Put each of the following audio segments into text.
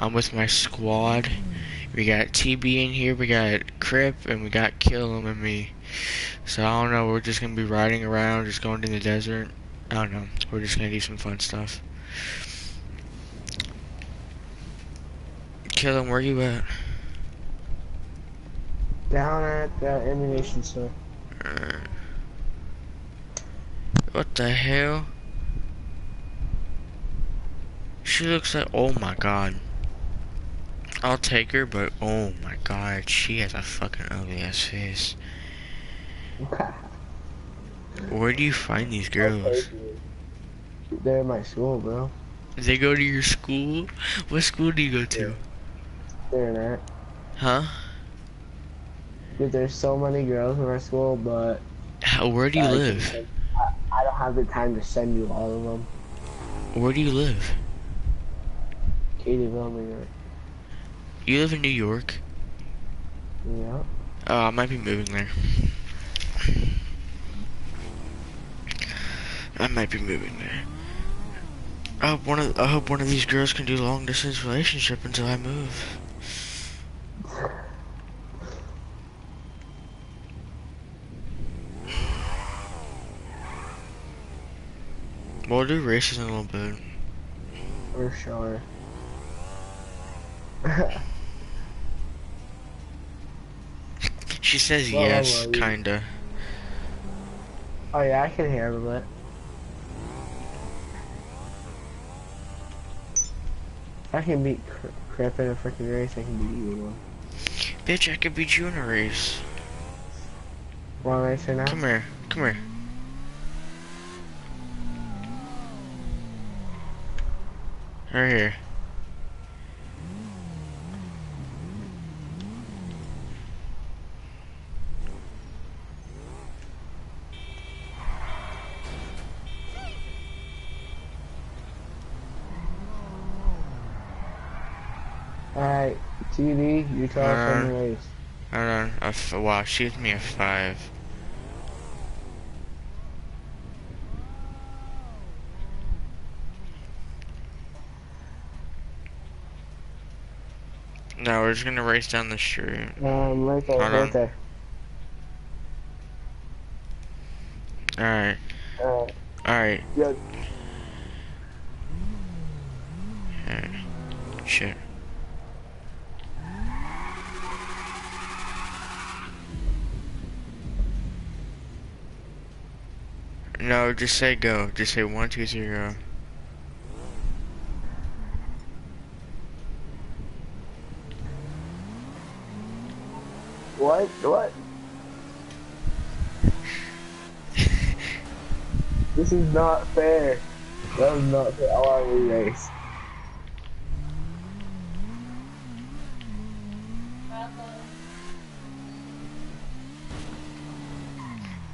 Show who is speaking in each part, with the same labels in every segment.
Speaker 1: I'm with my squad. We got TB in here, we got Crip, and we got Killum and me. So I don't know, we're just gonna be riding around, just going to the desert. I don't know. We're just gonna do some fun stuff. Killum, where you at?
Speaker 2: Down at the ammunition store.
Speaker 1: Uh, what the hell? She looks like, oh my god. I'll take her, but oh my god, she has a fucking ugly ass face. Where do you find these girls?
Speaker 2: They're in my school, bro.
Speaker 1: They go to your school? What school do you go to?
Speaker 2: They're in it.
Speaker 1: Huh?
Speaker 2: Dude, there's so many girls in our school, but
Speaker 1: How, where do you live?
Speaker 2: I, I don't have the time to send you all of them.
Speaker 1: Where do you live?
Speaker 2: Cadyville, New York.
Speaker 1: You live in New York?
Speaker 2: Yeah.
Speaker 1: Oh, I might be moving there. I might be moving there. I hope one of I hope one of these girls can do long distance relationship until I move. We'll do races in a little bit.
Speaker 2: For sure.
Speaker 1: She says
Speaker 2: Well,
Speaker 1: yes, kinda.
Speaker 2: oh yeah, I can hear handle it. I can beat Cr- Crip in a freaking race. I can beat you in one.
Speaker 1: Bitch, I could beat you in a race.
Speaker 2: One race.
Speaker 1: Come here, come here. Right here.
Speaker 2: TD, you try us on the race.
Speaker 1: Hold on. Wow, she gives me a five. No, we're just gonna race down the street.
Speaker 2: Um, right there,
Speaker 1: Hold
Speaker 2: right
Speaker 1: on.
Speaker 2: there.
Speaker 1: Alright,
Speaker 2: Alright,
Speaker 1: alright.
Speaker 2: yeah.
Speaker 1: alright. Shit. No, just say go. Just say one, two, three, go.
Speaker 2: What? What? this is not fair. That was not fair. I want to race.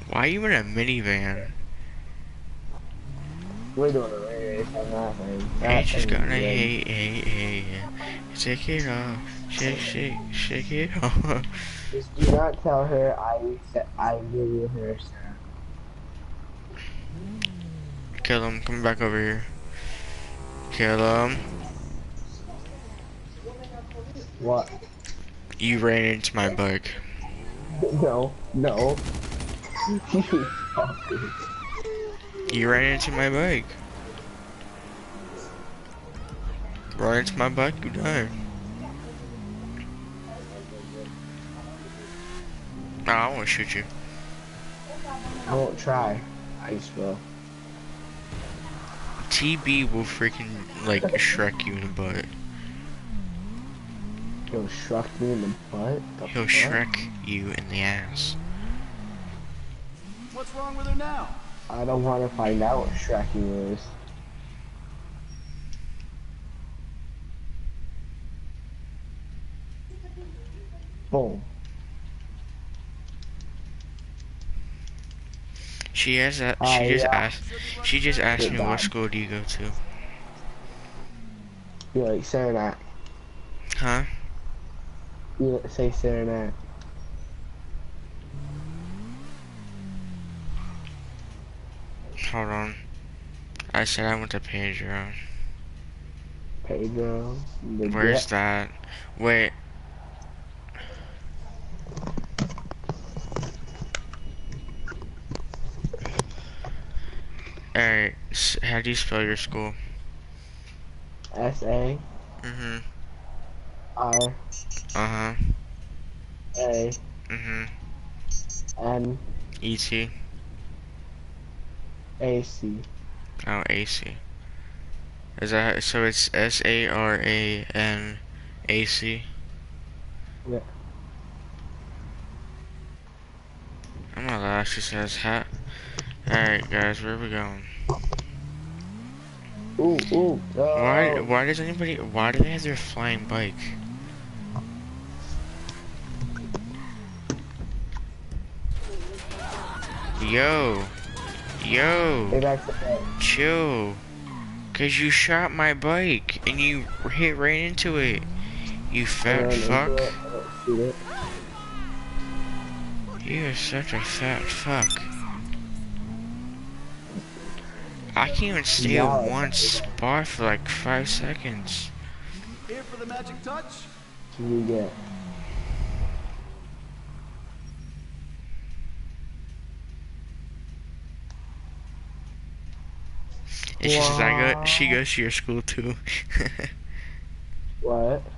Speaker 1: Why are you in a minivan?
Speaker 2: We're doing a race. I'm not saying.
Speaker 1: Hey, just gonna hey, hey, hey, shake it off, shake, shake, shake it off.
Speaker 2: Just do not tell her I I give you her.
Speaker 1: Kill him, come back over here. Kill him.
Speaker 2: What?
Speaker 1: You ran into my bike.
Speaker 2: No, no. you
Speaker 1: ran into my bike. Run into my bike, you die. No, I won't shoot you.
Speaker 2: I won't try. I just will.
Speaker 1: TB will freaking, like, Shrek you in the butt.
Speaker 2: He'll shrug me in the butt. The
Speaker 1: He'll
Speaker 2: fuck?
Speaker 1: Shrek you in the ass.
Speaker 3: What's wrong with her now?
Speaker 2: I don't want to find out what Shrek is. Boom.
Speaker 1: She has
Speaker 2: Oh,
Speaker 1: she just
Speaker 2: yeah.
Speaker 1: asked, she just asked me what school do you go to?
Speaker 2: You like Saranac.
Speaker 1: Huh?
Speaker 2: You say Saranac.
Speaker 1: Hold on. I said I went to Pedro.
Speaker 2: Pedro.
Speaker 1: Where's that? Wait. Alright, how do you spell your school?
Speaker 2: S A
Speaker 1: Mm-hmm.
Speaker 2: R
Speaker 1: Uh-huh.
Speaker 2: A
Speaker 1: Mm-hmm.
Speaker 2: N
Speaker 1: E-T.
Speaker 2: A C.
Speaker 1: Oh, AC. Is that, so it's S-A-R-A-N-A-C?
Speaker 2: Yeah.
Speaker 1: Oh my gosh, she says hat. Alright guys, where are we going?
Speaker 2: Ooh ooh.
Speaker 1: Why,
Speaker 2: Oh.
Speaker 1: why does anybody, why do they have their flying bike? Yo, yo,
Speaker 2: Hey, back to bed.
Speaker 1: chill. Cause you shot my bike and you hit right into it. You fat fuck.
Speaker 2: it, I don't shoot it.
Speaker 1: You are such a fat fuck. I can't even stay
Speaker 2: Yeah,
Speaker 1: in one spot for like five seconds.
Speaker 3: Here for the magic touch?
Speaker 2: What do you get?
Speaker 1: And uh, she says, I go, she goes to your school too.
Speaker 2: What?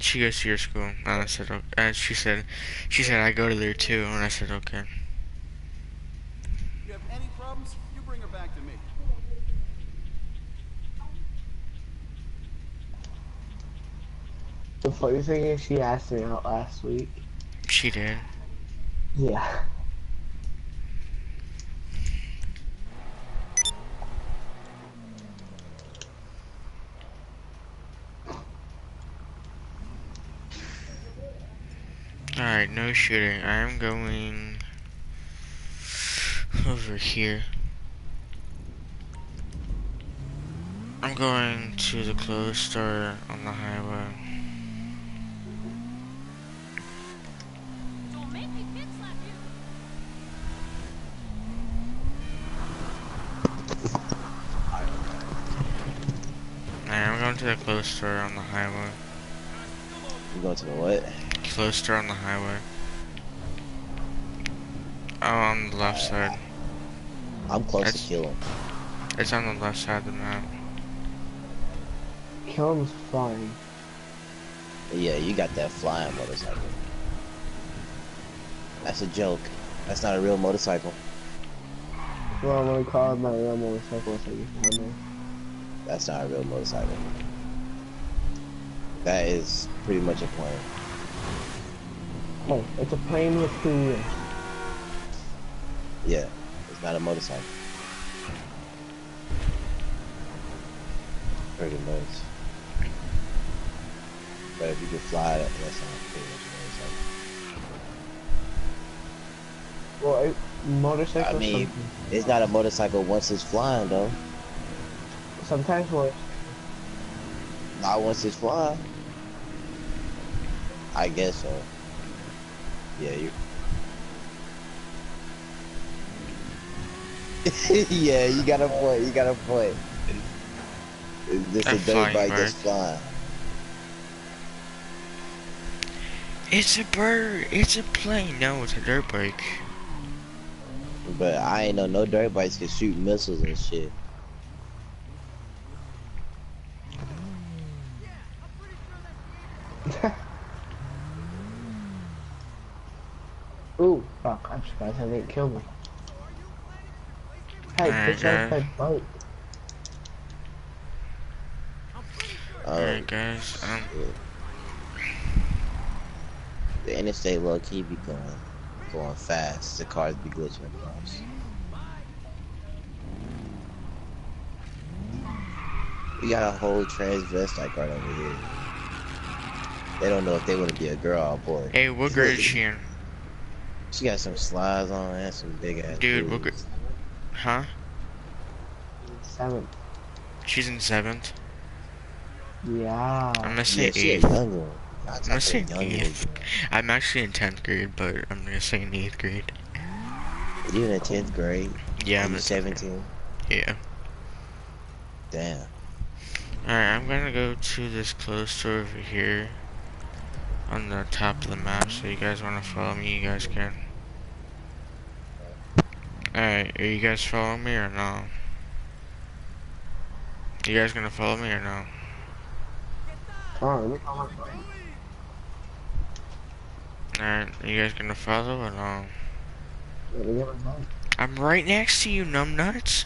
Speaker 1: she goes to your school. And I said, okay. And she said, she said, I go to there too. And I said, okay.
Speaker 3: You have any problems? You bring her back to me.
Speaker 2: The funny thing is, she asked me out last week.
Speaker 1: She did.
Speaker 2: Yeah.
Speaker 1: Alright, no shooting. I am going over here. I'm going to the clothes store on the highway.
Speaker 4: Don't make me bitch slap you.
Speaker 1: Alright, I'm going to the clothes store on the highway.
Speaker 5: You go to the what?
Speaker 1: Clothes store on the highway. Oh, on the left side.
Speaker 5: I'm close
Speaker 1: That's-
Speaker 5: to kill him.
Speaker 1: It's on the left side of the map.
Speaker 2: Kill him's fine.
Speaker 5: Yeah, you got that flying motorcycle. That's a joke. That's not a real motorcycle.
Speaker 2: Well, I'm gonna call it my real motorcycle so you can know.
Speaker 5: That's not a real motorcycle. That is pretty much a plane.
Speaker 2: Hey, it's a plane with two wheels.
Speaker 5: Yeah, it's not a motorcycle. Pretty much. But if you can fly it, that's not pretty much a motorcycle.
Speaker 2: Well, motorcycle.
Speaker 5: I mean-
Speaker 2: something.
Speaker 5: It's not a motorcycle once it's flying though.
Speaker 2: sometimes what?
Speaker 5: Not once it's flying. I guess so. Yeah, you. yeah, you got a point. You got a point. It's just
Speaker 1: I'm
Speaker 5: a dirt
Speaker 1: flying,
Speaker 5: bike
Speaker 1: bird.
Speaker 5: that's flying.
Speaker 1: It's a bird. It's a plane. No, it's a dirt bike.
Speaker 5: But I ain't know no dirt bikes can shoot missiles and shit.
Speaker 2: Ooh, fuck! I'm surprised I didn't kill me. Hey,
Speaker 1: Alright,
Speaker 2: push out
Speaker 1: guys.
Speaker 2: that boat.
Speaker 5: Um,
Speaker 1: Alright, guys. Um,
Speaker 5: the interstate low key be going, going fast. The cars be glitching across. We got a whole transvestite guard over here. They don't know if they want to be a girl or a boy.
Speaker 1: hey, what grade is she in?
Speaker 5: She got some slides on and some big ass.
Speaker 1: Dude, what
Speaker 5: boobs.
Speaker 1: Huh?
Speaker 2: Seven.
Speaker 1: She's in seventh.
Speaker 2: Yeah.
Speaker 1: I'm gonna say
Speaker 5: Yeah, she a
Speaker 1: eighth.
Speaker 5: young one. Nah,
Speaker 1: I'm gonna say
Speaker 5: young
Speaker 1: eighth. I'm actually in tenth grade, but I'm gonna say in eighth grade.
Speaker 5: You in the tenth grade?
Speaker 1: Yeah, I'm
Speaker 5: you
Speaker 1: in
Speaker 5: seventeen.
Speaker 1: Yeah.
Speaker 5: Damn.
Speaker 1: Alright, I'm gonna go to this clothes store over here on the top of the map. So you guys wanna follow me, you guys can. Alright, are you guys following me or no? You guys gonna follow me or no?
Speaker 2: Call.
Speaker 1: Alright, you guys gonna follow or no?
Speaker 2: Let me get my phone.
Speaker 1: I'm right next to you, numbnuts.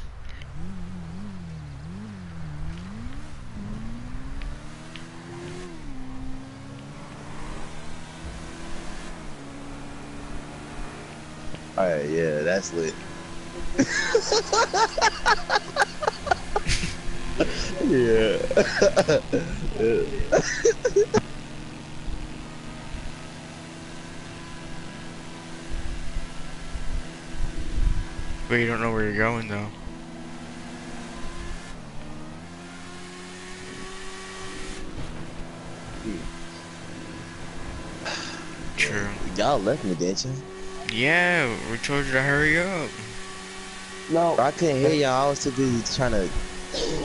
Speaker 5: Alright, yeah, that's lit. yeah.
Speaker 1: But you don't know where you're going though. True.
Speaker 5: Y'all left me, didn't you?
Speaker 1: Yeah, we told you to hurry up.
Speaker 2: No,
Speaker 5: I couldn't hear y'all. I was too busy trying to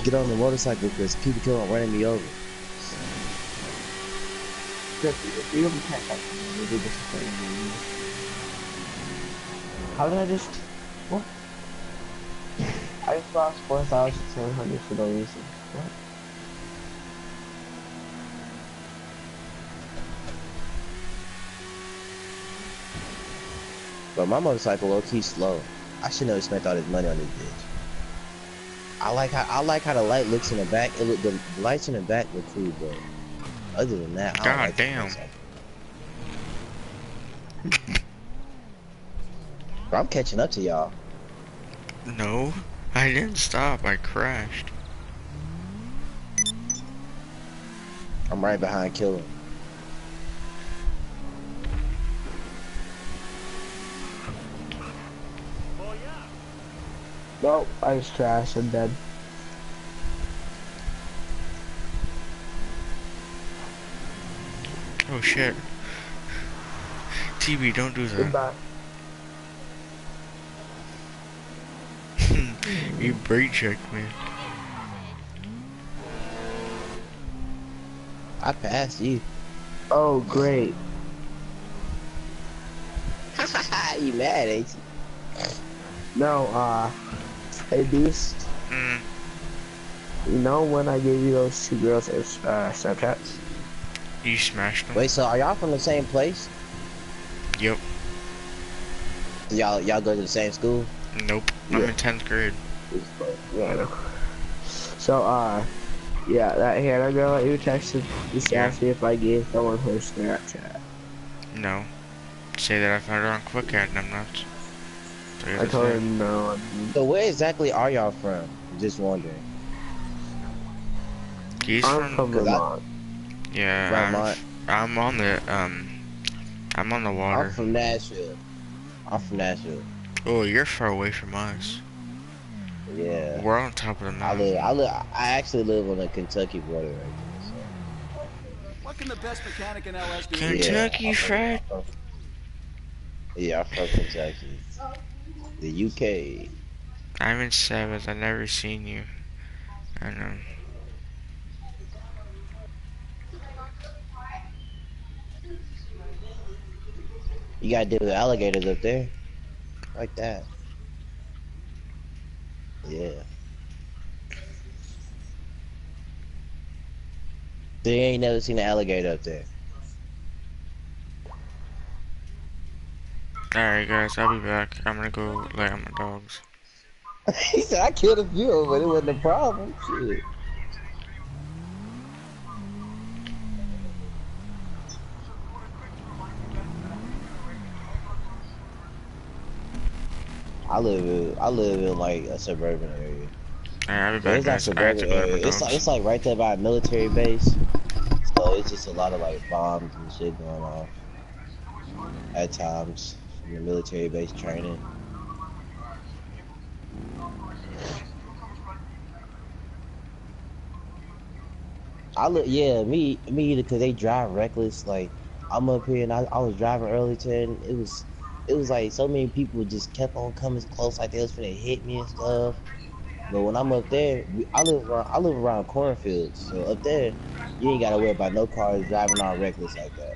Speaker 5: get on the motorcycle because people kept on running me over.
Speaker 2: just, you don't catch up. You do this thing. How did I just? What? I just lost four thousand seven hundred for no reason. What?
Speaker 5: But my motorcycle low key slow. I should never spent all this money on this bitch. I like how I like how the light looks in the back. It look the lights in the back look cool, but other than that, I
Speaker 1: God
Speaker 5: like
Speaker 1: damn.
Speaker 5: Bro, I'm catching up to y'all.
Speaker 1: No, I didn't stop. I crashed.
Speaker 5: I'm right behind Killer.
Speaker 2: Nope, I just crashed. I'm dead.
Speaker 1: Oh shit. TB, don't do that.
Speaker 2: Goodbye.
Speaker 1: you brake checked me.
Speaker 5: I passed you.
Speaker 2: Oh, great.
Speaker 5: you mad, ain't you?
Speaker 2: No, uh, hey Beast,
Speaker 1: Mm,
Speaker 2: you know when I gave you those two girls as uh, Snapchats?
Speaker 1: you smashed them.
Speaker 5: Wait, so are y'all from the same place?
Speaker 1: Yep.
Speaker 5: Y'all y'all go to the same school?
Speaker 1: Nope. I'm in 10th grade.
Speaker 2: Yeah, I know. So, uh, yeah, that Hannah girl that you texted just
Speaker 1: Yeah.
Speaker 2: asked me if I gave someone her Snapchat.
Speaker 1: No. Say that I found her on QuickAd and I'm not. So
Speaker 2: I told her no. I'm-
Speaker 5: So where exactly are y'all from? Just wondering.
Speaker 1: He's
Speaker 2: I'm
Speaker 1: from,
Speaker 2: from
Speaker 5: Cause I-
Speaker 1: yeah.
Speaker 5: Vermont.
Speaker 1: I'm, I'm on the um. I'm on the water.
Speaker 5: I'm from Nashville. I'm from Nashville.
Speaker 1: Oh, you're far away from us.
Speaker 5: Yeah.
Speaker 1: We're on top of the
Speaker 5: I live. I live. I actually live on the Kentucky border right there.
Speaker 3: What can the best mechanic in LS do?
Speaker 1: Kentucky
Speaker 5: yeah, I'm
Speaker 1: Fried?
Speaker 5: Yeah, I'm from Kentucky. The UK.
Speaker 1: I'm in seventh. I've never seen you. I know.
Speaker 5: You gotta deal with alligators up there. Like that. Yeah. They ain't never seen an alligator up there.
Speaker 1: Alright, guys. I'll be back. I'm gonna go lay on my dogs.
Speaker 5: he said I killed a few, but it wasn't a problem. Shit. I live in I live in like a suburban area.
Speaker 1: Be back,
Speaker 5: it's not suburban area. It's like it's like right there by a military base. So it's just a lot of like bombs and shit going off at times the military base training. I look, yeah, me, me either, cause they drive reckless. Like, I'm up here and I, I was driving early to, and it was, it was like so many people just kept on coming close, like they was finna hit me and stuff. But when I'm up there, I live around, I live around cornfields, so up there, you ain't gotta worry about no cars driving all reckless like that.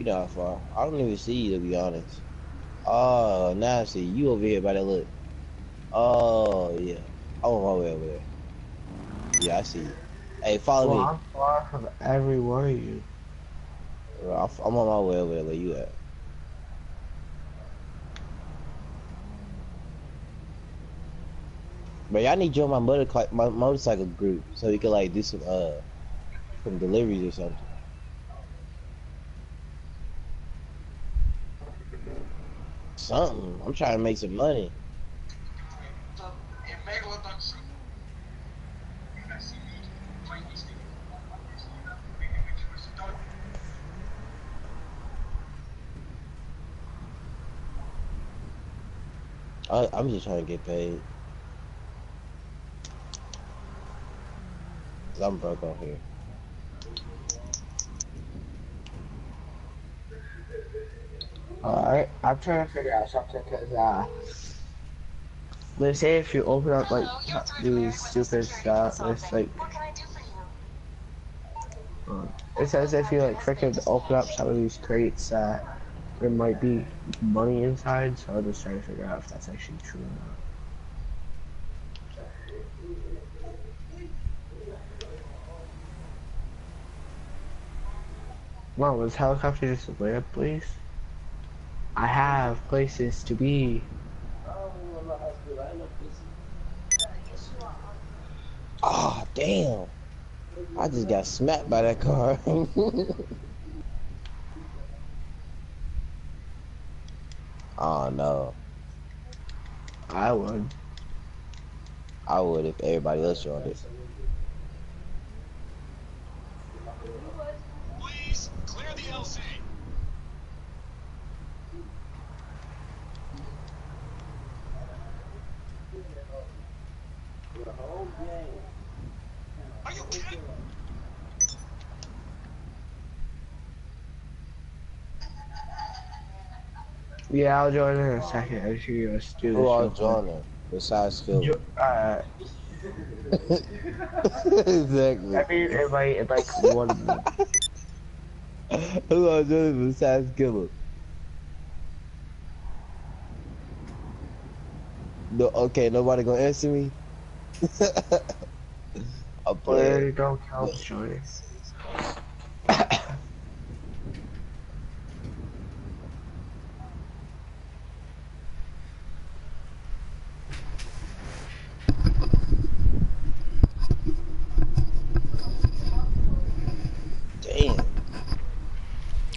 Speaker 5: You not far. I don't even see you to be honest. Oh, now I see you over here by that look. Oh yeah, I'm on my way over there. Yeah, I see you. Hey, follow
Speaker 2: Well,
Speaker 5: me.
Speaker 2: I'm far from every one of you.
Speaker 5: I'm I'm on my way over there. Where you at? But y'all need to join my motor my motorcycle group so we can like do some uh some deliveries or something. Something. I'm trying to make some money. I, I'm just trying to get paid. i I'm broke on here.
Speaker 2: Alright, I'm trying to figure out something because, uh, let's say if you open up, like, these stupid stuff, it's like,
Speaker 4: What can I do for you?
Speaker 2: it says if you, like, freaking open up some of these crates, that there might be money inside, so I'm just trying to figure out if that's actually true or not. Mom, was helicopter just a layup, please? I have places to be.
Speaker 5: Oh damn! I just got smacked by that car. oh no!
Speaker 2: I would.
Speaker 5: I would if everybody else joined it.
Speaker 3: Are you kidding?
Speaker 2: Yeah, I'll join in a second. I just hear us do this.
Speaker 5: Who all
Speaker 2: real quick.
Speaker 5: joining besides Phil?
Speaker 2: Jo- Uh,
Speaker 5: exactly.
Speaker 2: I mean, invite, invite one of them.
Speaker 5: Who all joining besides Killer? No, okay, nobody gonna answer me. I'm
Speaker 2: But
Speaker 5: playing.
Speaker 2: don't count joining.
Speaker 5: Damn,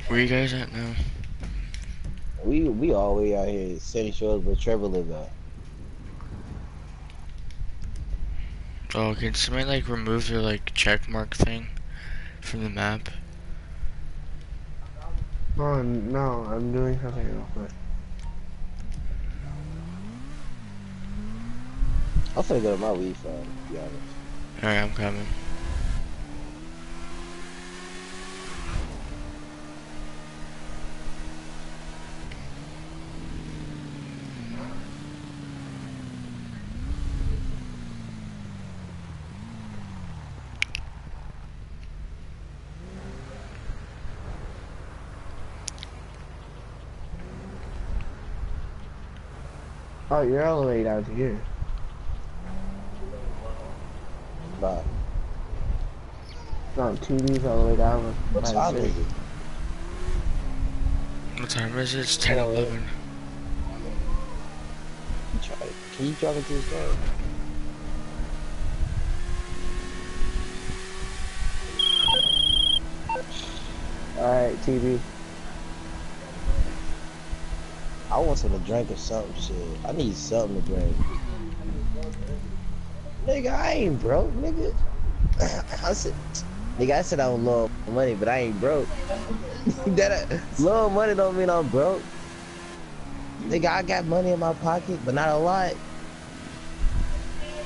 Speaker 1: Where you guys at now?
Speaker 5: we we all the way out here, Sandy Shores, where Trevor lives at.
Speaker 1: Oh, can somebody like remove the like check mark thing from the map?
Speaker 2: Oh no, I'm doing something real quick.
Speaker 5: I'm finna go to my weed farm, to be honest.
Speaker 1: Alright, I'm coming.
Speaker 2: Oh, you're all the way down here.
Speaker 5: Bye.
Speaker 2: No, TV's all the way down. with-
Speaker 5: What
Speaker 2: the
Speaker 5: time is it?
Speaker 1: What time is it? It's 10 11.
Speaker 5: You try, can you drive into this car?
Speaker 2: Alright, TV.
Speaker 5: I want some to drink or something. Shit, I need something to drink. Nigga, I ain't broke, nigga. I said, nigga, I said I don't love money, but I ain't broke. that uh, love money don't mean I'm broke. Nigga, I got money in my pocket, but not a lot.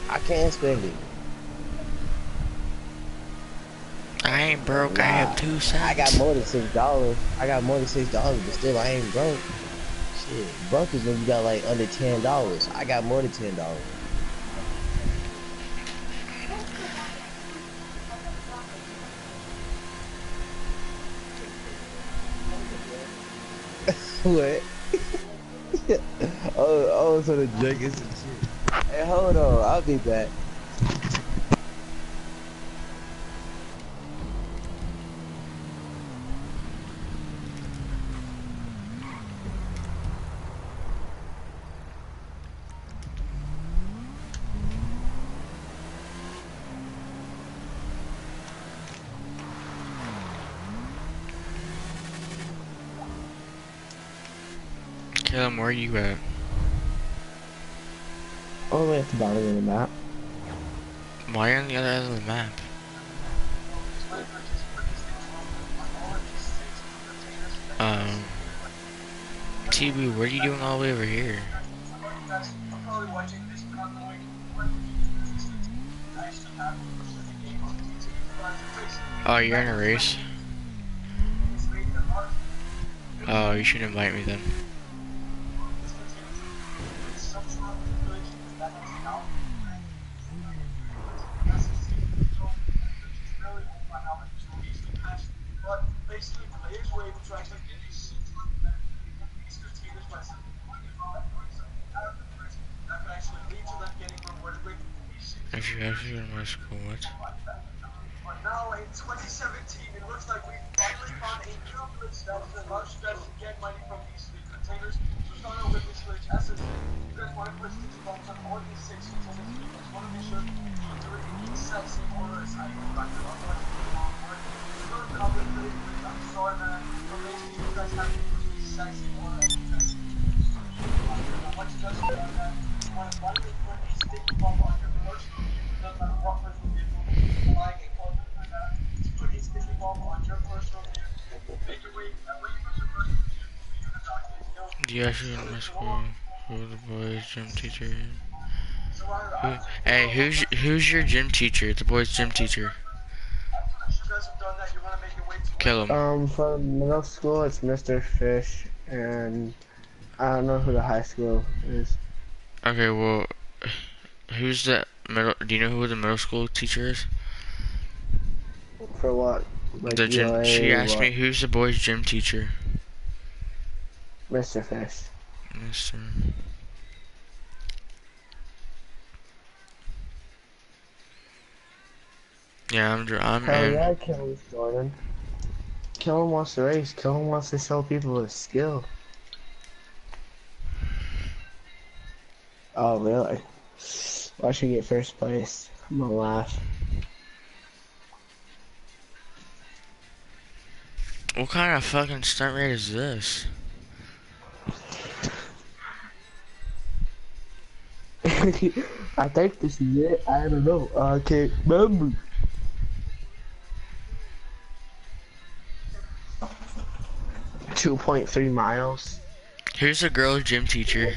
Speaker 5: I can't spend it.
Speaker 1: I ain't broke. I have two cents.
Speaker 5: I got more than six dollars. I got more than six dollars, but still I ain't broke. Shit, when you got like under ten dollars. I got more than ten dollars. what? oh, oh, so the drink is. Hey, hold on, I'll be back.
Speaker 1: Where you at?
Speaker 2: All the way at the bottom of the map.
Speaker 1: Why on the other end of the map? Um. TB, what are you doing all the way over here? Oh, you're in a race? Oh, you should invite me then. If you actually go to my school, what?
Speaker 3: But now in 2017, it looks like we finally found a new glitch that large stretch to get money from these containers. So with this glitch, you guys want to bombs on all these six containers. You just want to sure you the exact same order as I to do the wrong order. It's going to be complicated, the exact same order you guys do. I want you guys to do that. You want to put a sticky bomb on your personal doesn't matter what personal vehicle, like a car, like that. Put a sticky bomb on your personal vehicle. Make your way, that way you use your personal vehicle to your document.
Speaker 1: Do you actually my school? Who the boys' gym teacher? Who, hey, who's who's your gym teacher? The boys' gym teacher.
Speaker 3: after you guys have done that, you want to make your way to
Speaker 1: Kill him.
Speaker 2: Um, for middle school, it's Mr. Fish, and I don't know who the high school is.
Speaker 1: Okay, well, who's the middle? Do you know who the middle school teacher is?
Speaker 2: For what? Like
Speaker 1: the gym. She asked
Speaker 2: what?
Speaker 1: me who's the boys' gym teacher.
Speaker 2: Mr. Fish.
Speaker 1: Mister. Yeah, I'm. I'm in.
Speaker 2: yeah, Killen's Jordan. Killen wants to race. Killen wants to show people his skill. Oh, really? Well, I should get first place. I'm gonna laugh.
Speaker 1: What kind of fucking stunt rate is this?
Speaker 2: I think this is it. I don't know. Uh, I can't remember. Two point three miles.
Speaker 1: Who's the girl's gym teacher?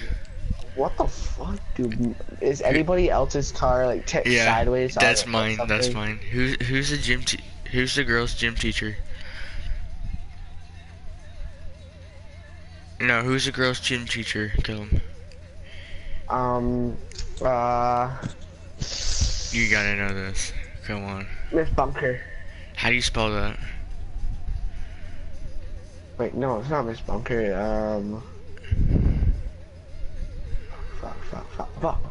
Speaker 2: What the fuck, dude? Is anybody else's car like tipped
Speaker 1: Yeah,
Speaker 2: sideways?
Speaker 1: that's mine. That's mine. Who's who's the gym? Te- who's the girl's gym teacher? No, who's the girl's gym teacher? Kill him.
Speaker 2: Um, uh,
Speaker 1: You gotta know this. Come on.
Speaker 2: Miss Bunker.
Speaker 1: How do you spell that?
Speaker 2: Wait, no, it's not Miss Bunker. Um, fuck, fuck, fuck, fuck.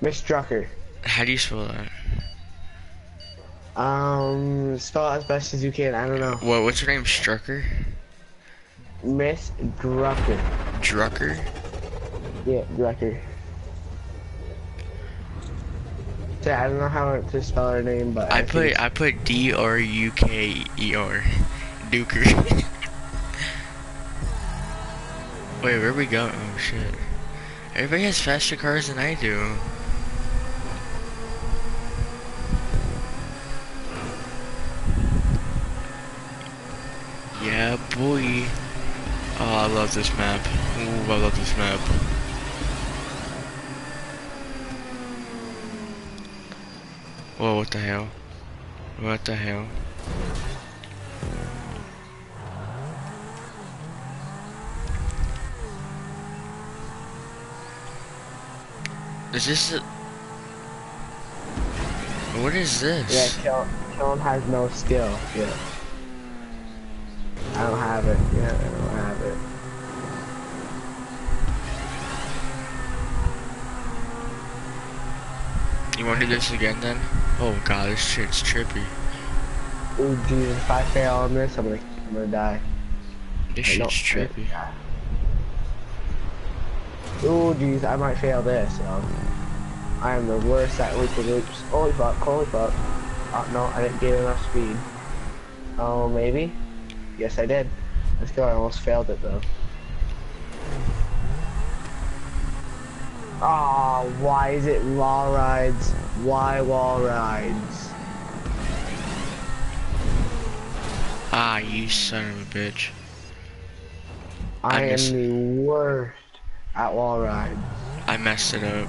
Speaker 2: Miss Drucker.
Speaker 1: How do you spell that?
Speaker 2: Um, spell it as best as you can. I don't know.
Speaker 1: What? What's her name? Strucker?
Speaker 2: Miss Drucker.
Speaker 1: Drucker?
Speaker 2: Yeah, Drucker. Yeah, I don't know how to spell her name, but
Speaker 1: I
Speaker 2: think
Speaker 1: put I put D R U K E R. Duker. Wait, where we go? Oh shit. Everybody has faster cars than I do. Yeah, boy. Oh, I love this map. Ooh, I love this map. Whoa, what the hell? What the hell? Is this a... What is this?
Speaker 2: Yeah, Kill, Killin has no skill. Yeah. I don't have it. Yeah, I don't have it.
Speaker 1: You wanna do this again then? Oh god, this shit's trippy.
Speaker 2: Oh Jesus, if I fail on this, I'm gonna, I'm gonna die.
Speaker 1: This
Speaker 2: no,
Speaker 1: shit's trippy.
Speaker 2: Ooh, jeez, I might fail this. I am the worst at looping loops. Holy fuck, holy fuck. Oh, no, I didn't get enough speed. Oh, maybe? Yes, I did. Let's go, I almost failed it, though. Oh, why is it wall rides? Why wall rides?
Speaker 1: Ah, you son of a bitch.
Speaker 2: I,
Speaker 1: I
Speaker 2: am the worst Oh, at wall rides.
Speaker 1: I messed it up.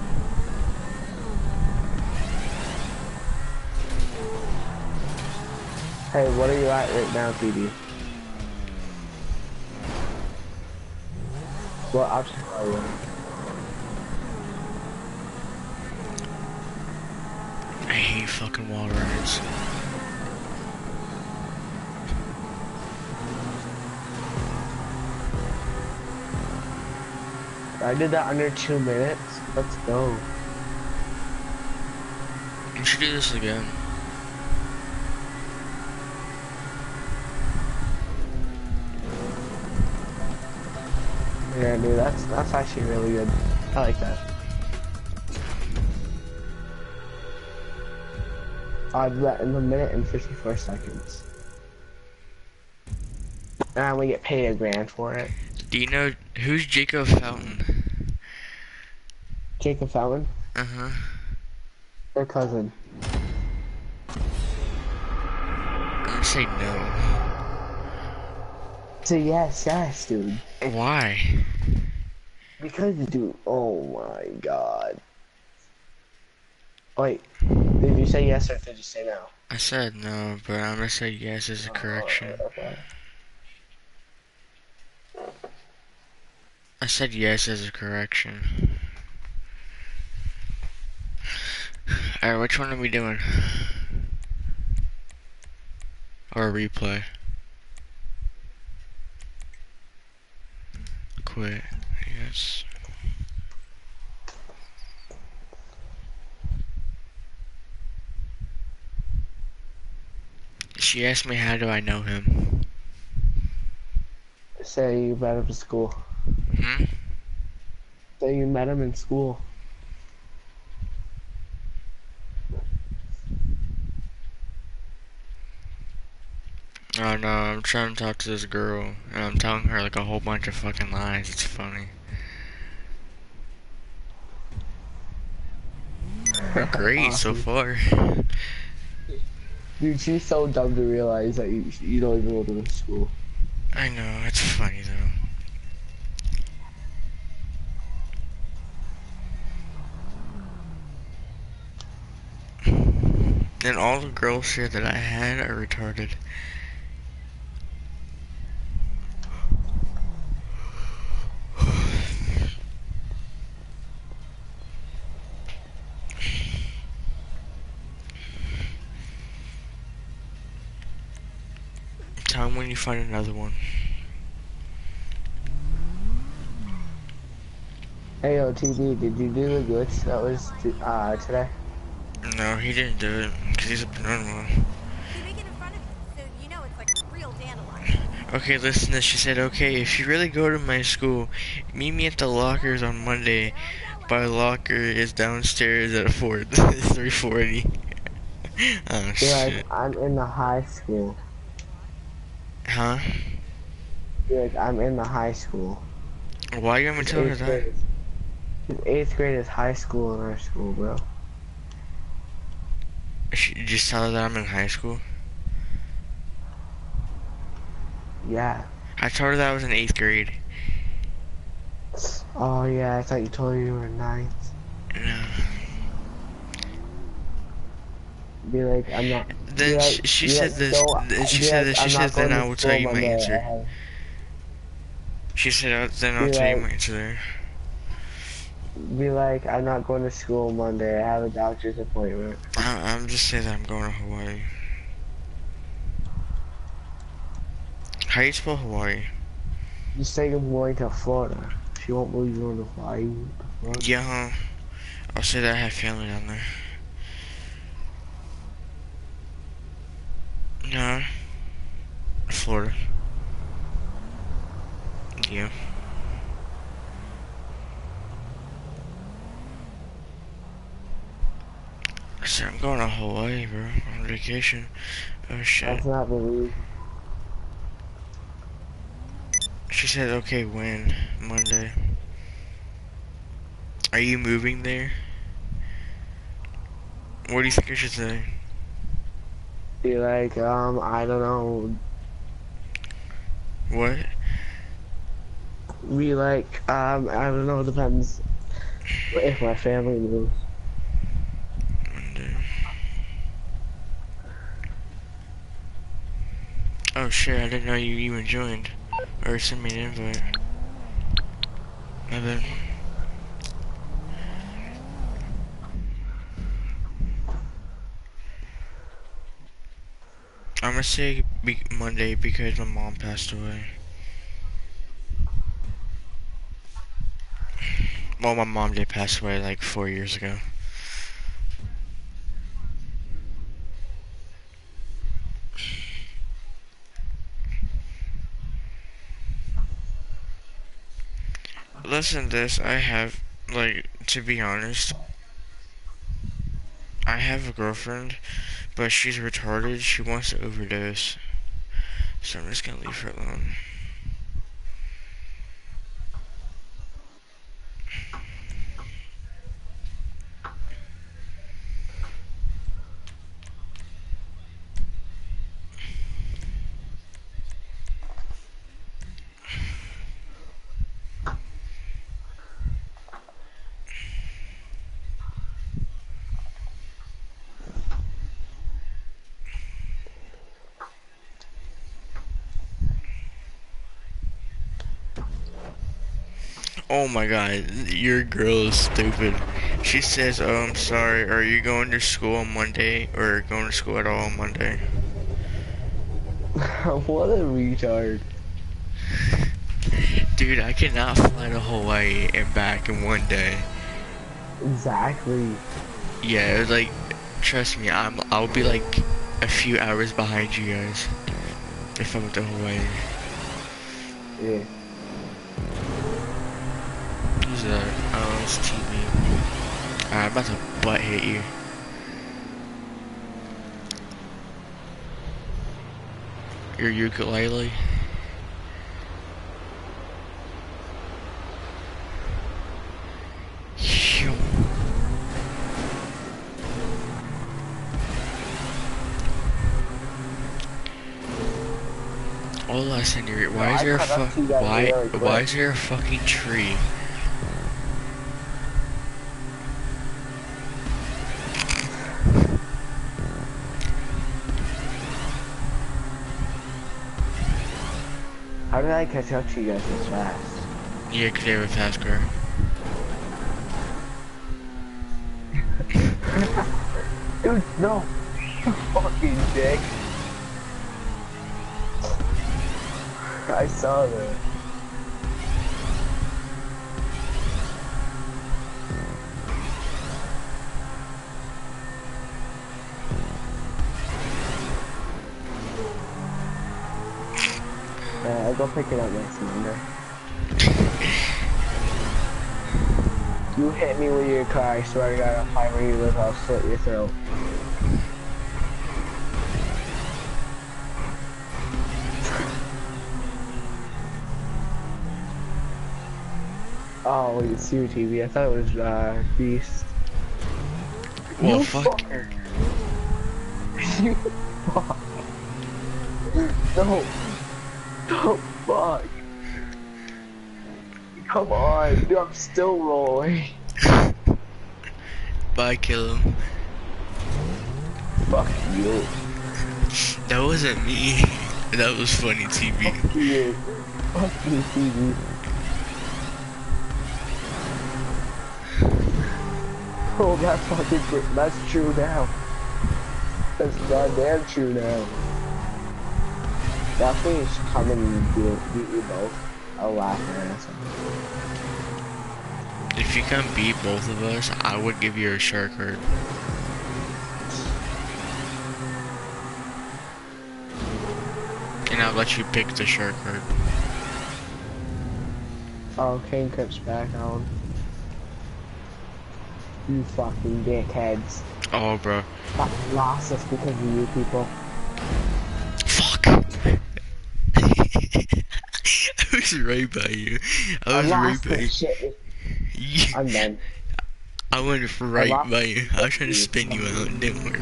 Speaker 2: Hey, what are you at right now, PD? What option are you?
Speaker 1: I hate fucking wall rides.
Speaker 2: I did that under two minutes. Let's go.
Speaker 1: We should do this again.
Speaker 2: Yeah, dude, that's that's actually really good. I like that. I did that in a minute and 54 seconds. And we get paid a grand for it.
Speaker 1: Do you know who's Jacob Fountain?
Speaker 2: Jacob Fallon?
Speaker 1: Uh huh.
Speaker 2: their cousin.
Speaker 1: I'm say no.
Speaker 2: So yes, yes, dude.
Speaker 1: Why?
Speaker 2: Because, dude, oh my god. Wait, did you say yes or did you say no?
Speaker 1: I said no, but I'm gonna say yes as a correction.
Speaker 2: Oh, okay.
Speaker 1: I said yes as a correction. Alright, which one are we doing? Or a replay? Quit. Yes. She asked me how do I know him.
Speaker 2: Say you met him in school.
Speaker 1: Hmm?
Speaker 2: Say you met him in school.
Speaker 1: Oh know, I'm trying to talk to this girl, and I'm telling her like a whole bunch of fucking lies. It's funny. Great so far.
Speaker 2: Dude, she's so dumb to realize that you, you don't even go to school.
Speaker 1: I know, it's funny though. And all the girls here that I had are retarded. Tell me when you find another one.
Speaker 2: Hey, OTD, did you do the glitch that was t- uh, today?
Speaker 1: No, he didn't do it because he's a paranormal.
Speaker 4: You make it in front of you, so you know it's like real dandelion.
Speaker 1: Okay, listen to this. She said, okay, if you really go to my school, meet me at the lockers on Monday. My locker is downstairs at 4, 340. oh,
Speaker 2: You're
Speaker 1: shit.
Speaker 2: I'm in the high school.
Speaker 1: Huh?
Speaker 2: Like, I'm in the high school.
Speaker 1: Why are you haven't told her
Speaker 2: Eighth
Speaker 1: that?
Speaker 2: grade. is- Eighth grade is high school in our school, bro.
Speaker 1: She, just tell her that I'm in high school.
Speaker 2: Yeah.
Speaker 1: I told her that I was in eighth grade.
Speaker 2: Oh yeah, I thought you told her you were in ninth.
Speaker 1: No.
Speaker 2: Be like, I'm not.
Speaker 1: Then
Speaker 2: be
Speaker 1: she, she said
Speaker 2: like,
Speaker 1: this.
Speaker 2: "Don't-
Speaker 1: then she said
Speaker 2: like,
Speaker 1: that. She said then I will tell you my answer.
Speaker 2: have-
Speaker 1: She said then I'll
Speaker 2: Be
Speaker 1: tell you my answer there.
Speaker 2: Be like, I'm not going to school Monday. I have a doctor's appointment.
Speaker 1: I, I'm just saying that I'm going to Hawaii. How do you spell Hawaii?
Speaker 2: Just say I'm going to Florida. She won't believe you're going to Hawaii. What the fuck?
Speaker 1: Yeah, huh? I'll say that I have family down there. No. Florida. Yeah. I said I'm going to Hawaii, bro, on vacation. Oh shit.
Speaker 2: That's not believe.
Speaker 1: She said, okay, when? Monday. Are you moving there? What do you think I should say?
Speaker 2: Be like, um, I don't know.
Speaker 1: What?
Speaker 2: Be like, um, I don't know. Depends if my family moves.
Speaker 1: Oh shit, I didn't know you even joined. Or sent me an invite. My bad. I'm gonna say be Monday because my mom passed away. Well, my mom did pass away like four years ago. Listen to this, I have, like, to be honest, I have a girlfriend, but she's retarded, she wants to overdose. So I'm just gonna leave her alone. Oh my god, your girl is stupid. She says, oh, I'm sorry, are you going to school on Monday, or going to school at all on Monday?
Speaker 2: what a retard.
Speaker 1: Dude, I cannot fly to Hawaii and back in one day.
Speaker 2: Exactly.
Speaker 1: Yeah, it was like, trust me, I'm, I'll be like a few hours behind you guys if I went to Hawaii.
Speaker 2: Yeah.
Speaker 1: That? Oh, it's TV. Alright, I'm about to butt hit you. Your ukulele? Phew. Hola, senor. Why is there a
Speaker 2: cut up
Speaker 1: fu- why why is there a fucking tree?
Speaker 2: Did I catch up to you guys this fast?
Speaker 1: Yeah, cause they have a fast car.
Speaker 2: Dude, no. You fucking dick. I saw that. I'll pick it up next Monday. You hit me with your car, I swear to God, I'll find where you live, I'll slit your throat. Oh, it's you, TV. I thought it was uh, Beast.
Speaker 1: Well,
Speaker 2: You
Speaker 1: fuck.
Speaker 2: fucker. You fuck. No. No, Come on, dude, I'm still rolling.
Speaker 1: Bye, kill him.
Speaker 2: Fuck you.
Speaker 1: That wasn't me. That was funny TV.
Speaker 2: Fuck you. Fuck you, TV. Oh, that's fucking true. That's true now. That's goddamn true now. Definitely just come coming, beat you both. I'll laugh.
Speaker 1: If you can beat both of us, I would give you a shark card. And I'll let you pick the shark card.
Speaker 2: Oh, Kane Crip's back on. You fucking dickheads.
Speaker 1: Oh, bro.
Speaker 2: Fucking lost us because of you people.
Speaker 1: Was right by you. I
Speaker 2: I
Speaker 1: was right by
Speaker 2: shit.
Speaker 1: you.
Speaker 2: I'm done.
Speaker 1: I went right
Speaker 2: lost
Speaker 1: by you. I was trying to spin you out. It didn't work.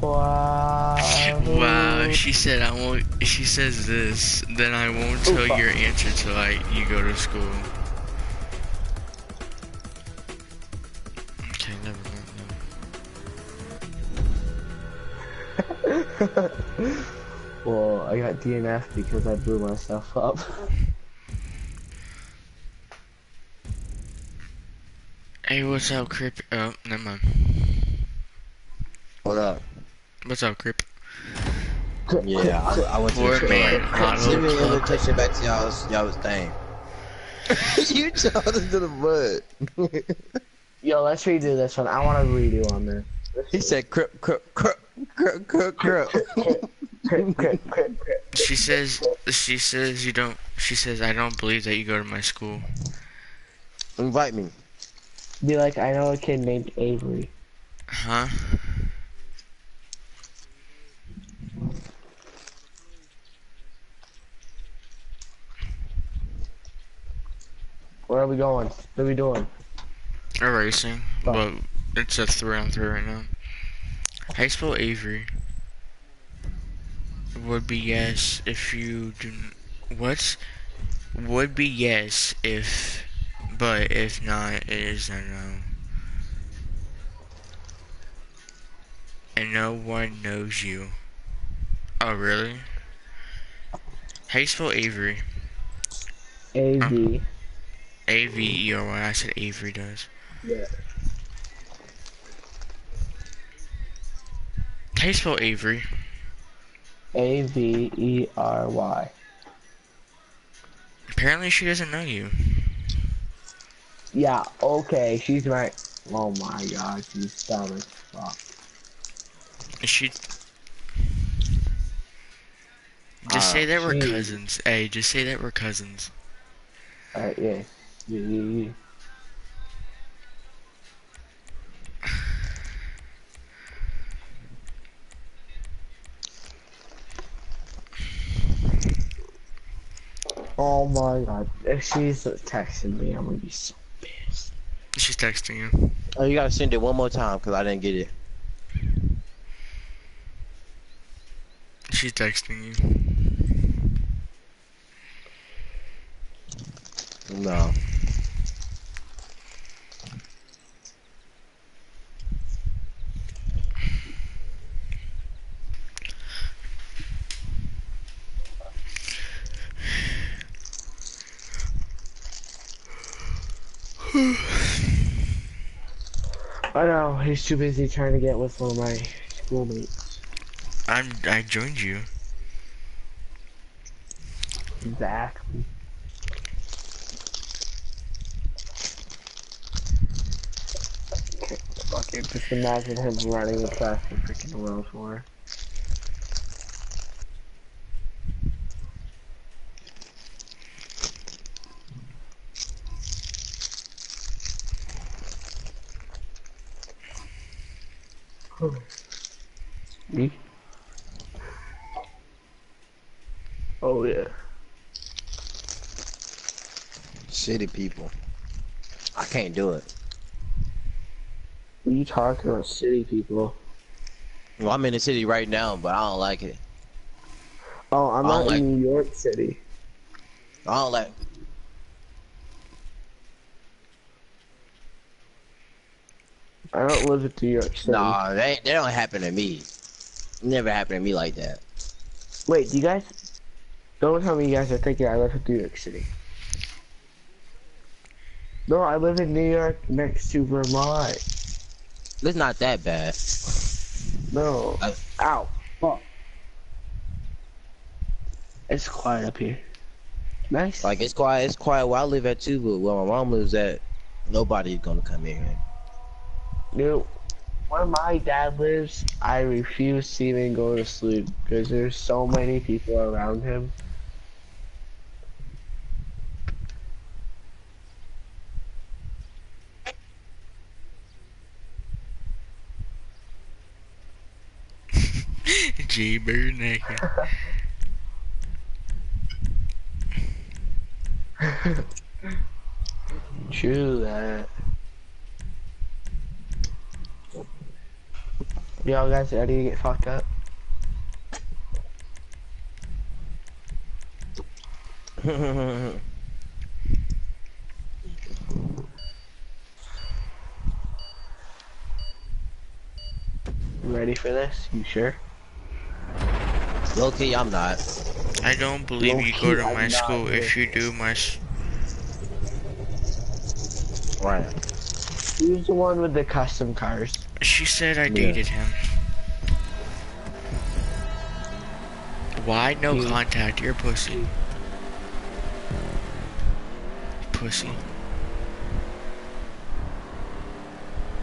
Speaker 2: Wow.
Speaker 1: Wow, she said I won't. She says this, then I won't tell
Speaker 2: fuck.
Speaker 1: your answer till I you go to school. Okay, never mind. No.
Speaker 2: well, I got DNF because I blew myself up.
Speaker 1: Hey, what's up, Crip? Oh, never mind.
Speaker 5: What up?
Speaker 1: What's up, Crip?
Speaker 5: Yeah, I, I went to
Speaker 1: Poor
Speaker 5: the
Speaker 1: man,
Speaker 5: club.
Speaker 1: Otto
Speaker 5: Send me an
Speaker 1: Club.
Speaker 5: invitation back to y'all's y'all's thing. you told us to the mud.
Speaker 2: Yo, let's redo this one. I want to redo on this.
Speaker 5: he said crip crip crip
Speaker 1: She says. She says you don't. She says I don't believe that you go to my school.
Speaker 5: Invite me.
Speaker 2: Be like, I know a kid named Avery.
Speaker 1: Huh?
Speaker 2: Where are we going? What are we doing?
Speaker 1: Erasing,
Speaker 2: Oh.
Speaker 1: but it's a three on three right now. How you spell Avery? Would be yes if you do. What? Would be yes if, but if not, it is a no. And no one knows you. Oh really? How you spell Avery?
Speaker 2: A V.
Speaker 1: A V E R Y. I said Avery does.
Speaker 2: Yeah.
Speaker 1: How you spell Avery?
Speaker 2: A V E R Y.
Speaker 1: Apparently she doesn't know you.
Speaker 2: Yeah. Okay. She's right. Oh my God. She's dumb as fuck.
Speaker 1: Is She. Just
Speaker 5: Ah,
Speaker 1: say that we're cousins. Hey, just say that we're cousins.
Speaker 2: Alright. Yeah. Yeah. Yeah. yeah. Oh my god. If she's texting me, I'm gonna be so pissed.
Speaker 1: She's texting you.
Speaker 5: Oh, you gotta send it one more time because I didn't get it.
Speaker 1: She's texting you.
Speaker 5: No.
Speaker 2: He's too busy trying to get with one of my schoolmates.
Speaker 1: I'm. I joined you.
Speaker 2: Exactly. Okay, fuck it. Just imagine him running across the freaking world war. Me? Oh yeah.
Speaker 5: City people. I can't do it.
Speaker 2: You talking about, city people?
Speaker 5: Well, I'm in the city right now, but I don't like it.
Speaker 2: Oh, I'm not in New York City.
Speaker 5: I don't like.
Speaker 2: I don't live in New York City.
Speaker 5: Nah, they they don't happen to me. Never happened to me like that.
Speaker 2: Wait, do you guys? Don't tell me you guys are thinking I live in New York City. No, I live in New York next to Vermont.
Speaker 5: It's not that bad.
Speaker 2: No.
Speaker 5: I-
Speaker 2: Ow. Fuck. It's quiet up here. Nice.
Speaker 5: Like it's quiet. It's quiet where I live at too, but where my mom lives at, nobody's gonna come in here.
Speaker 2: Dude, where my dad lives, I refuse to even go to sleep because there's so many people around him.
Speaker 1: G Bird naked.
Speaker 2: True that. Y'all guys ready to get fucked up? Ready for this? You sure?
Speaker 5: Loki, I'm not.
Speaker 1: I don't believe you go to my
Speaker 2: I'm
Speaker 1: school.
Speaker 2: not
Speaker 1: If you do, my s-
Speaker 5: Right.
Speaker 2: Who's the one with the custom cars?
Speaker 1: she said I dated him. Why no
Speaker 2: You-
Speaker 1: contact? You're a pussy. Pussy.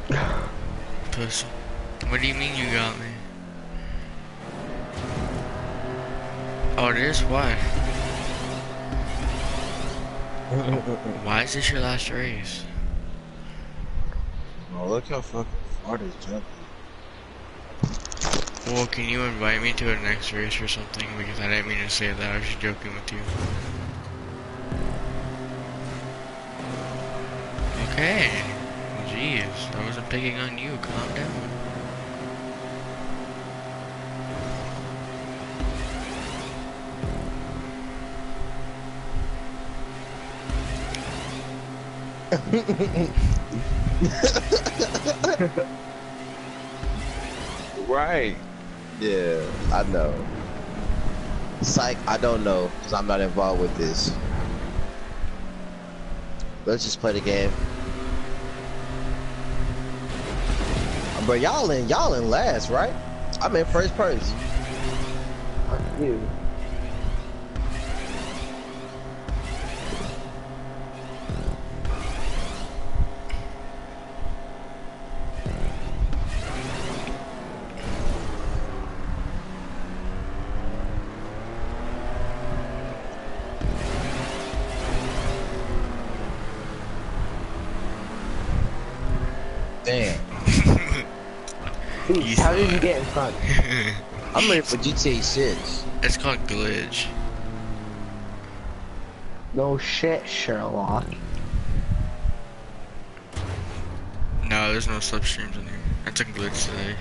Speaker 1: Pussy. What do you mean you got me? Oh, it is? Why? Why is this your last race?
Speaker 5: Oh, look how fucking far this jump.
Speaker 1: Well, can you invite me to a next race or something? Because I didn't mean to say that. I was just joking with you. Okay. Jeez, I wasn't picking on you. Calm down.
Speaker 5: Right. Yeah, I know. Psych, I don't know, because I'm not involved with this. Let's just play the game. But y'all in y'all in last, right? I'm in first place.
Speaker 2: Fuck you. How did you
Speaker 1: suck.
Speaker 2: get in front?
Speaker 5: I'm ready for GTA 6.
Speaker 1: it's called glitch.
Speaker 2: No shit, Sherlock.
Speaker 1: No, there's no slipstreams in here. That's a glitch today.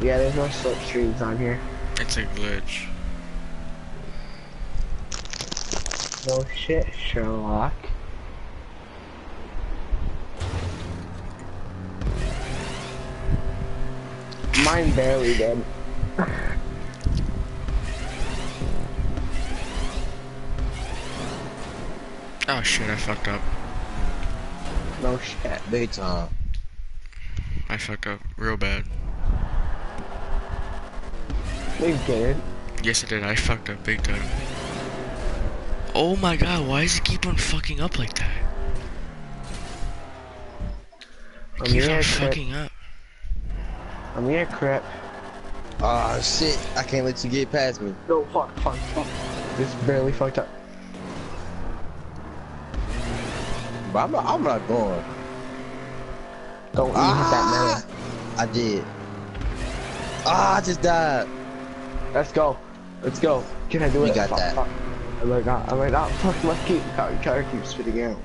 Speaker 2: Yeah, there's no slipstreams on here.
Speaker 1: It's a glitch.
Speaker 2: No shit, Sherlock. Mine barely did.
Speaker 1: Oh shit, I fucked up.
Speaker 2: No shit.
Speaker 5: Big time.
Speaker 1: I fucked up real bad.
Speaker 2: We did.
Speaker 1: Yes, I did. I fucked up big time. Oh my god, why does it keep on fucking up like that? It
Speaker 2: I'm
Speaker 1: keeps on fucking up.
Speaker 2: I'm here, crap.
Speaker 5: Ah shit, I can't let you get past me.
Speaker 2: No, fuck, fuck, fuck. This barely fucked up.
Speaker 5: But I'm not, I'm not going.
Speaker 2: Don't even
Speaker 5: Ah,
Speaker 2: hit that man.
Speaker 5: I did. Ah, I just died.
Speaker 2: Let's go. Let's go. Can I do
Speaker 5: You
Speaker 2: it?
Speaker 5: got
Speaker 2: Fuck,
Speaker 5: that.
Speaker 2: fuck. I might not. I might not. Fuck my keep. Car, car keeps spitting out.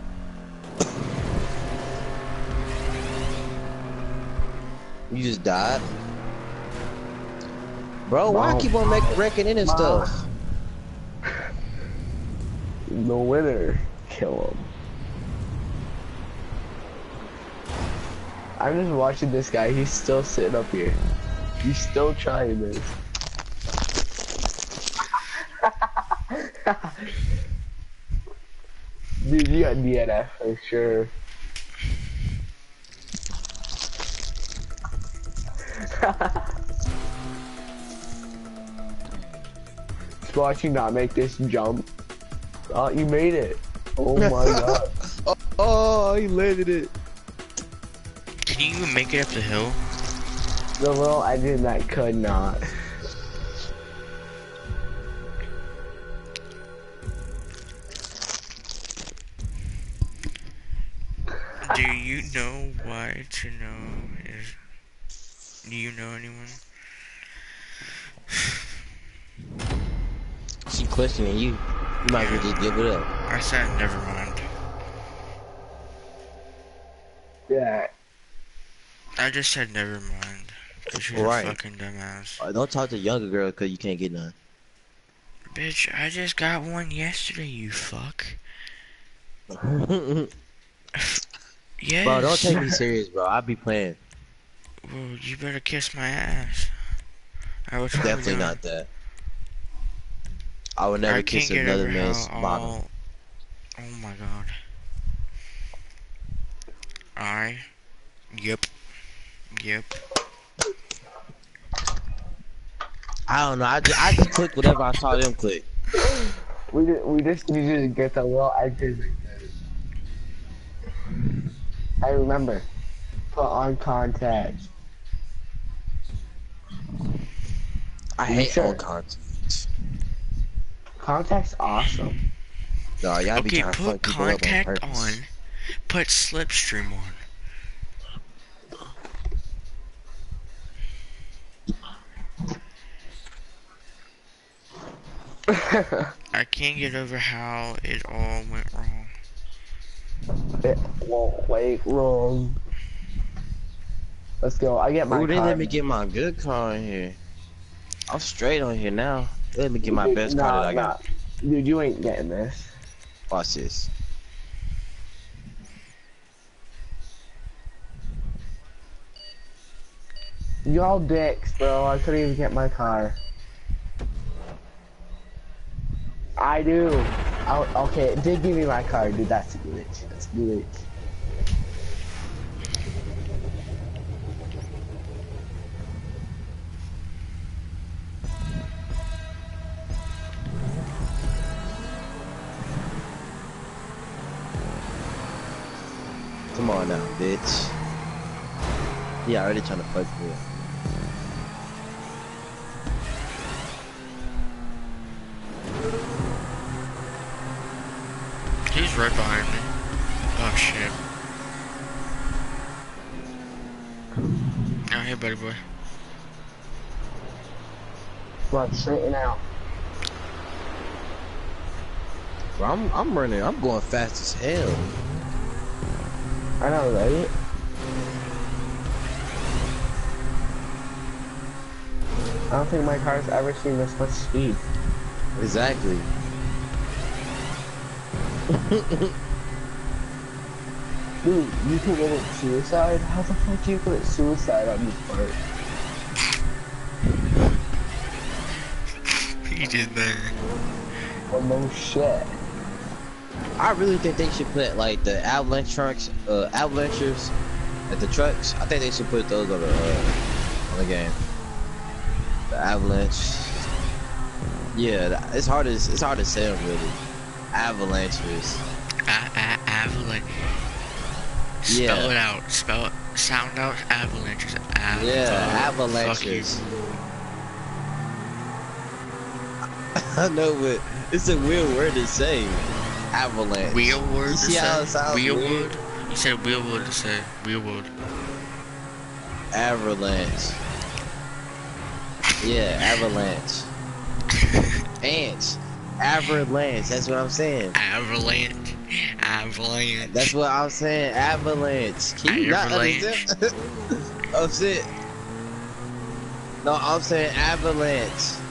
Speaker 5: You just died? Bro, why I keep on make, wrecking in and stuff?
Speaker 2: The winner. Kill him. I'm just watching this guy. He's still sitting up here. He's still trying this. Dude, you got DNF for sure. Just watch you not make this jump. Oh, you made it. Oh my god.
Speaker 5: Oh, oh, he landed it.
Speaker 1: Can you even make it up the hill?
Speaker 2: The little did that could not.
Speaker 1: Do you know why to know is do you know anyone?
Speaker 5: She questioning you. You might as well just give it up.
Speaker 1: I said never mind.
Speaker 2: Yeah.
Speaker 1: I just said never mind. Cause you're
Speaker 5: Right.
Speaker 1: a fucking dumbass.
Speaker 5: Uh, Don't talk to younger girls because you can't get none.
Speaker 1: Bitch, I just got one yesterday, you fuck.
Speaker 5: Yeah.
Speaker 1: Bro,
Speaker 5: don't take me serious, bro. I be playing.
Speaker 1: Well, you better kiss my ass. Alright, what you want me
Speaker 5: Definitely
Speaker 1: doing?
Speaker 5: not that. I would never
Speaker 1: I
Speaker 5: kiss another
Speaker 1: over
Speaker 5: man's bottom.
Speaker 1: Oh my god. I. Yep. Yep.
Speaker 5: I don't know. I just, I just click whatever I saw them click.
Speaker 2: We just, we just need to get the little engine. I remember. Put on contacts.
Speaker 5: I hate
Speaker 2: sure?
Speaker 5: all content.
Speaker 2: Contacts awesome.
Speaker 5: No, y'all be
Speaker 1: Okay,
Speaker 5: trying
Speaker 1: put
Speaker 5: fuck people on
Speaker 1: contact on. Put slipstream on. I can't get over how it all went wrong.
Speaker 2: it won't wait wrong. Let's go. I get my
Speaker 5: Ooh, they
Speaker 2: car.
Speaker 5: let me get my good car in here. I'm straight on here now. Let me get my best car
Speaker 2: Nah,
Speaker 5: that I got.
Speaker 2: nah. Dude, you ain't getting this.
Speaker 5: Watch this.
Speaker 2: Y'all dicks, bro. I couldn't even get my car. I do. i okay, it did give me my car, dude. That's a glitch. That's a glitch.
Speaker 5: Bitch. Yeah, already trying to fuck me.
Speaker 1: He's right behind me. Oh shit. Oh, hey, buddy boy.
Speaker 2: Come on, straighten out.
Speaker 5: Bro, I'm I'm running. I'm going fast as hell.
Speaker 2: I know, right? I don't think my car's ever seen this much speed.
Speaker 5: Exactly.
Speaker 2: Dude, you can get it suicide? How the fuck do you put suicide on this part?
Speaker 1: He did that.
Speaker 2: Well, no shit.
Speaker 5: I really think they should put like the avalanche trucks, uh, avalanchers at the trucks. I think they should put those on the uh, on the game. The avalanche. Yeah, it's hard to it's hard to say them really. Avalanchers.
Speaker 1: A- a- avalanche.
Speaker 5: Yeah.
Speaker 1: Spell it out. Spell it. Sound out avalanches. Av-
Speaker 5: Yeah, avalanches. I know, but it's a weird word to say. Avalanche.
Speaker 1: Wheelwood
Speaker 5: You see how it sounds weird?
Speaker 1: Wheelwood? You said wheelwood to say. Wheelwood.
Speaker 5: Avalanche. Yeah, avalanche. Ants. Avalanche. That's what I'm saying.
Speaker 1: Avalanche. Avalanche.
Speaker 5: That's what I'm saying. Avalanche. Can you not
Speaker 1: Avalanche.
Speaker 5: understand? oh shit. No, I'm saying avalanche.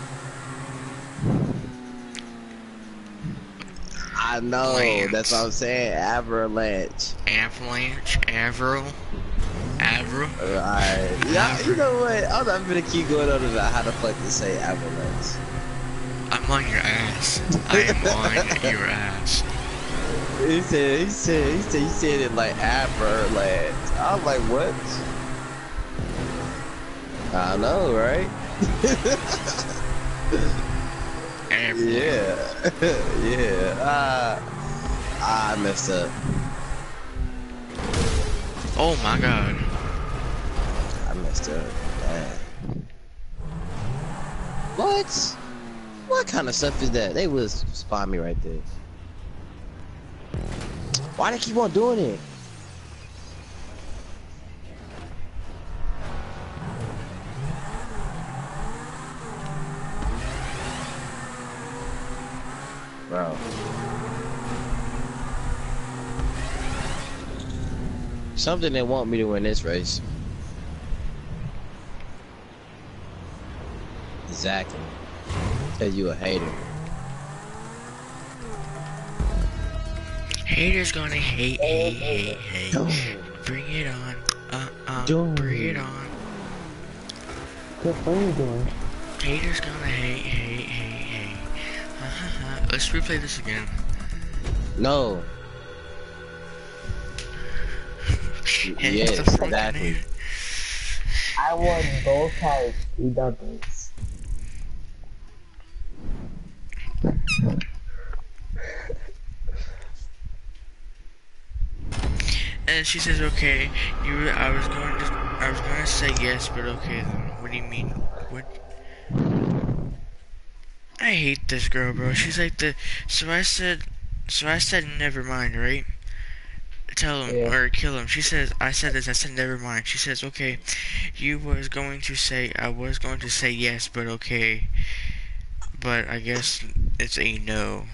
Speaker 5: I know.
Speaker 1: Lance.
Speaker 5: That's what I'm saying. Avalanche.
Speaker 1: Avalanche. Averill. Averill.
Speaker 5: Alright. Yeah, you know what? I'm not gonna keep going on about how the fuck to say avalanche.
Speaker 1: I'm on your ass. I am on your ass.
Speaker 5: He said, he said, he said, he said it like avalanche. I'm like, what? I know, right? Yeah, yeah. Uh, I messed up.
Speaker 1: Oh my god.
Speaker 5: I messed up. What? What kind of stuff is that? They was spot me right there. Why they keep on doing it? Bro. Something they want me to win this race. Exactly. Cause you a hater.
Speaker 1: Haters gonna hate, hate, hate, hate. Bring it on. Uh, uh,
Speaker 5: Don't.
Speaker 1: bring it on.
Speaker 2: What are you doing?
Speaker 1: Haters gonna hate, hate, hate, Let's replay this again.
Speaker 5: No.
Speaker 1: Hey,
Speaker 5: yes,
Speaker 1: what the fuck,
Speaker 5: exactly.
Speaker 1: man?
Speaker 2: I won both times. He done this.
Speaker 1: And she says, okay, you. I was going to. I was going to say yes, but okay then. What do you mean? What? I hate this girl, bro. She's like the. So I said. So I said never mind, right? Tell him
Speaker 2: Yeah.
Speaker 1: or kill him. She says I said this. I said never mind. She says okay. You was going to say I was going to say yes, but okay. But I guess it's a no.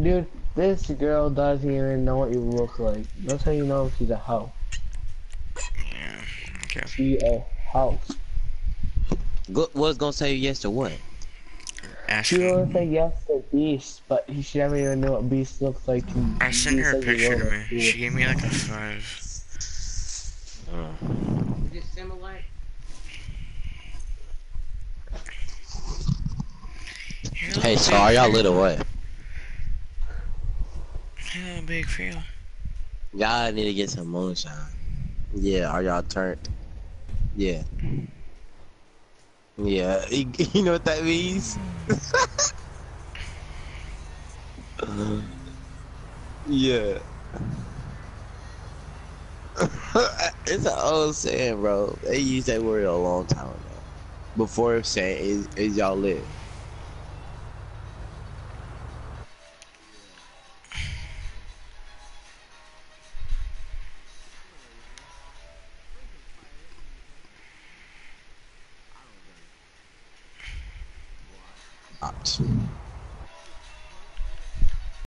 Speaker 2: Dude, this girl doesn't even know what you look like. That's how you know she's a hoe.
Speaker 1: Yeah. Okay.
Speaker 2: She a hoe.
Speaker 5: Go, was gonna say yes to what?
Speaker 1: Ask
Speaker 2: She
Speaker 1: him.
Speaker 2: gonna say yes to Beast, but he should never even know what Beast looks like. and
Speaker 1: I sent her a picture to me.
Speaker 2: she
Speaker 1: She gave me like a five. Hello,
Speaker 5: Hey, so
Speaker 1: big
Speaker 5: are y'all
Speaker 1: fella.
Speaker 5: lit or what?
Speaker 1: Hello, big fella.
Speaker 5: Y'all need to get some moonshine. Yeah, are y'all turned? Yeah. Yeah, you know what that means? yeah. it's an old saying, bro. They used that word a long time ago. Before saying, is, is y'all lit? Ops.